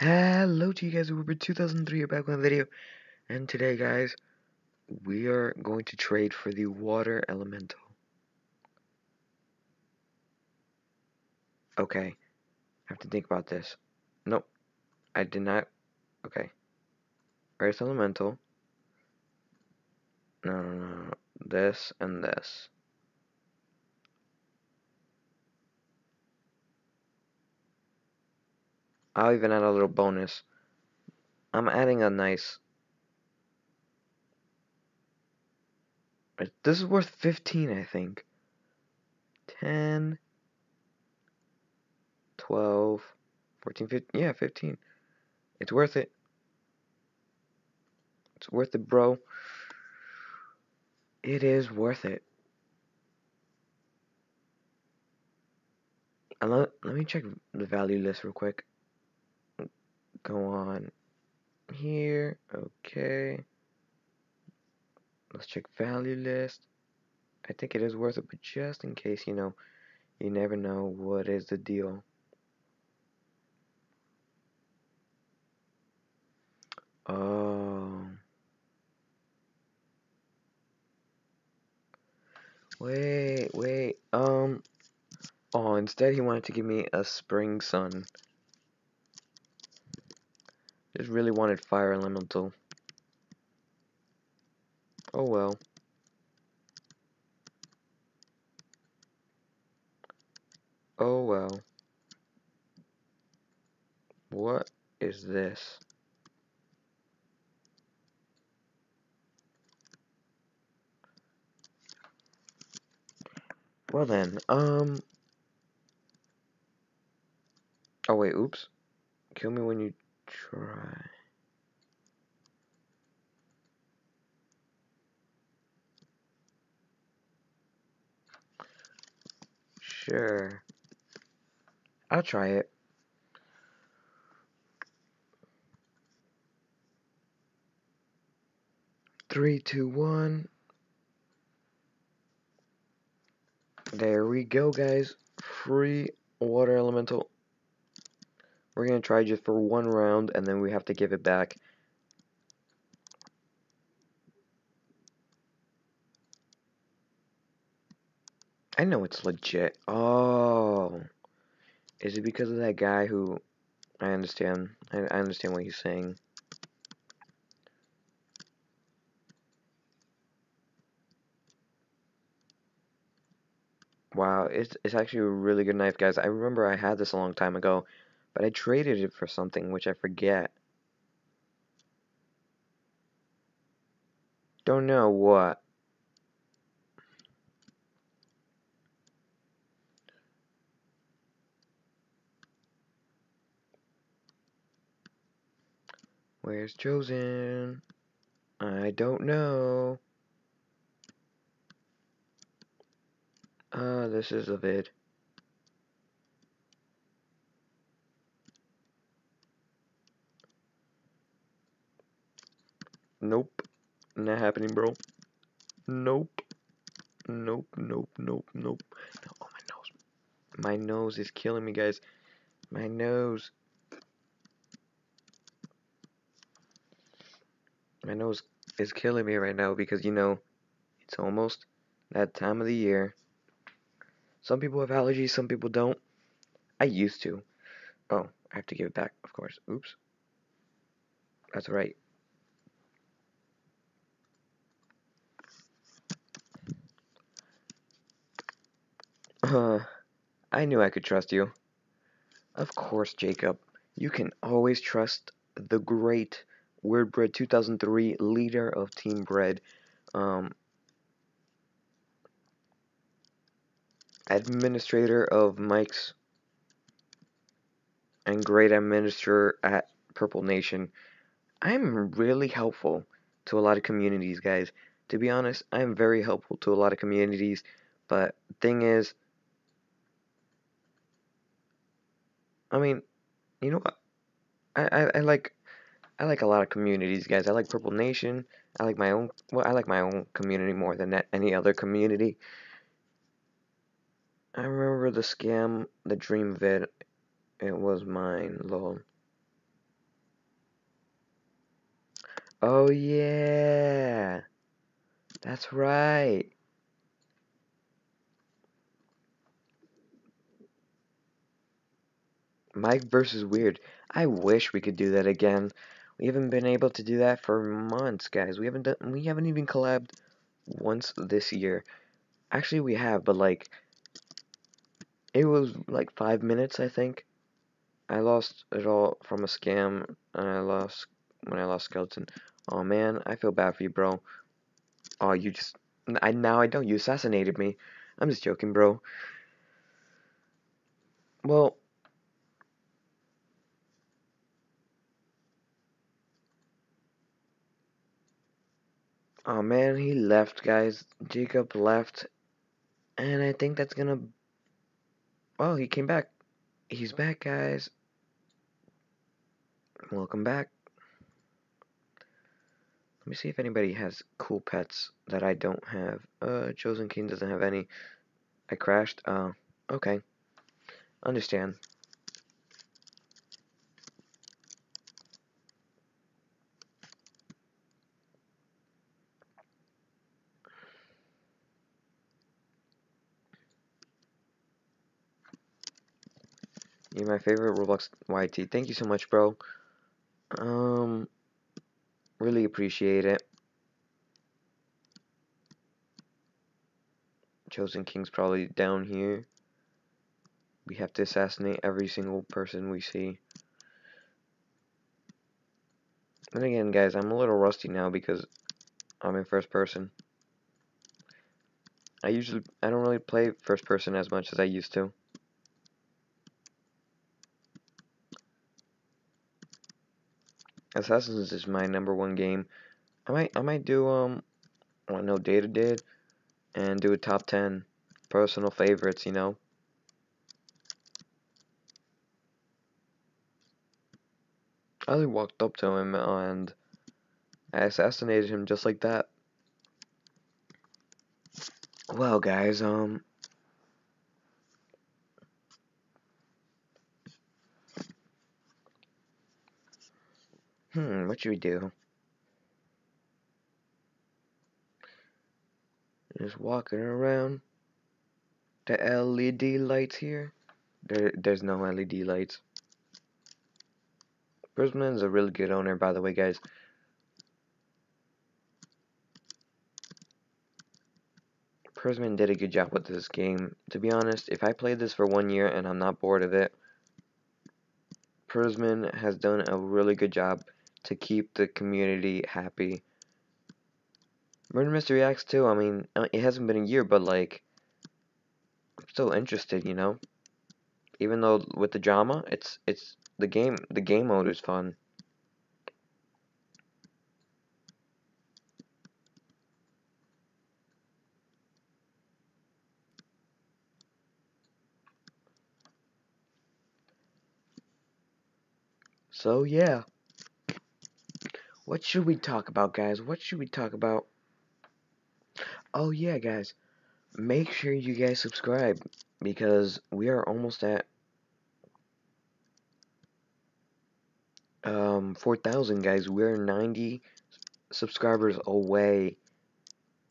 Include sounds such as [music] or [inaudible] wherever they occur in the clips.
Hello to you guys, we're 2003, you're back with a video, and today guys, we are going to trade for the water elemental. Okay, have to think about this. Nope, I did not, okay. Earth elemental. No, no, no, this and this. I'll even add a little bonus. I'm adding a nice... This is worth 15, I think. 10, 12, 14, 15, yeah, 15. It's worth it. It's worth it, bro. It is worth it. And let, let me check the value list real quick go on here. Okay. Let's check value list. I think it is worth it but just in case you know you never know what is the deal. Oh. Wait wait um oh instead he wanted to give me a spring sun just really wanted Fire Elemental. Oh well. Oh well. What is this? Well then, um... Oh wait, oops. Kill me when you try. Sure. I'll try it. Three, two, one. There we go, guys. Free water elemental we're going to try just for one round and then we have to give it back. I know it's legit. Oh. Is it because of that guy who... I understand. I, I understand what he's saying. Wow, it's, it's actually a really good knife, guys. I remember I had this a long time ago. But I traded it for something which I forget. Don't know what. Where's Chosen? I don't know. Uh, this is a vid. Nope. Not happening, bro. Nope. Nope, nope, nope, nope. No, oh, my nose. My nose is killing me, guys. My nose. My nose is killing me right now because, you know, it's almost that time of the year. Some people have allergies, some people don't. I used to. Oh, I have to give it back, of course. Oops. That's right. Uh, I knew I could trust you. Of course, Jacob. You can always trust the great WeirdBread 2003 leader of Team Bread. Um, administrator of Mike's and great administrator at Purple Nation. I'm really helpful to a lot of communities, guys. To be honest, I'm very helpful to a lot of communities, but thing is, I mean, you know what? I, I, I like I like a lot of communities, guys. I like Purple Nation. I like my own well, I like my own community more than that, any other community. I remember the scam, the dream vid. It was mine, lol. Oh yeah. That's right. Mike versus Weird. I wish we could do that again. We haven't been able to do that for months, guys. We haven't done we haven't even collabed once this year. Actually, we have, but like it was like 5 minutes, I think. I lost it all from a scam and I lost when I lost Skeleton. Oh man, I feel bad for you, bro. Oh, you just I now I don't. You assassinated me. I'm just joking, bro. Well, oh man, he left, guys. Jacob left, and I think that's gonna. Well, he came back. He's back, guys. Welcome back. Let me see if anybody has cool pets that I don't have. Uh, Chosen King doesn't have any. I crashed. Oh, okay. Understand. You're my favorite Roblox YT. Thank you so much, bro. Um, really appreciate it. Chosen King's probably down here. We have to assassinate every single person we see. And again, guys, I'm a little rusty now because I'm in first person. I usually, I don't really play first person as much as I used to. Assassins is my number one game. I might, I might do, um, I know Data did, and do a top 10 personal favorites, you know? I walked up to him and I assassinated him just like that. Well, guys, um, hmm, what should we do? Just walking around the LED lights here. There, there's no LED lights. Prisman's a really good owner, by the way, guys. Prisman did a good job with this game. To be honest, if I played this for one year and I'm not bored of it, Prisman has done a really good job to keep the community happy. Murder Mystery X too, I mean, uh, it hasn't been a year, but like, I'm still interested, you know? Even though with the drama, it's, it's, the game, the game mode is fun. So yeah. What should we talk about, guys? What should we talk about? Oh yeah, guys. Make sure you guys subscribe because we are almost at um 4,000 guys. We're 90 subscribers away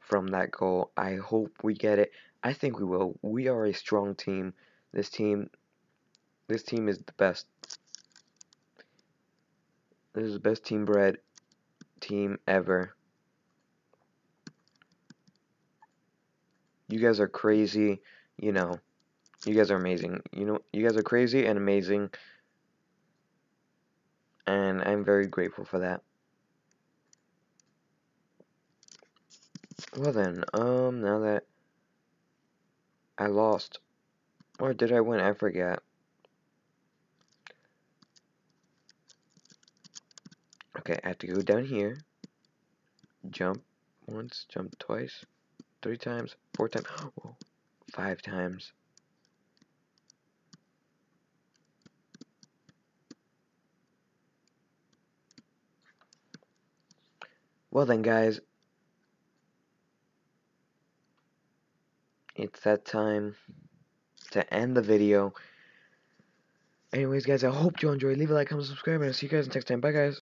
from that goal. I hope we get it. I think we will. We are a strong team. This team this team is the best. This is the best team Bread team ever. You guys are crazy, you know. You guys are amazing. You know, you guys are crazy and amazing. And I'm very grateful for that. Well then, um, now that I lost, or did I win? I forget. Okay, I have to go down here, jump once, jump twice, three times, four times, [gasps] five times. Well then, guys, it's that time to end the video. Anyways, guys, I hope you enjoyed. Leave a like, comment, subscribe, and I'll see you guys next time. Bye, guys.